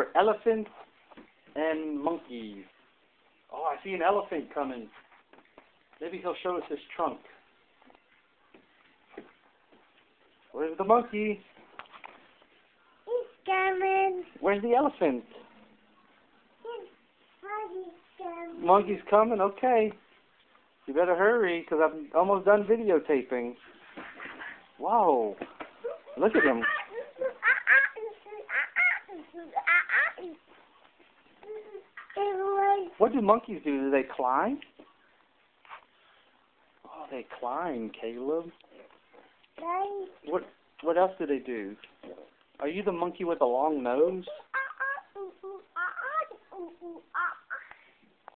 for elephants and monkeys. Oh, I see an elephant coming. Maybe he'll show us his trunk. Where's the monkey? He's coming. Where's the elephant? Monkey's coming. Monkey's coming? Okay. You better hurry, because I'm almost done videotaping. Whoa. Look at him. What do monkeys do? Do they climb? Oh, they climb, Caleb. What what else do they do? Are you the monkey with the long nose?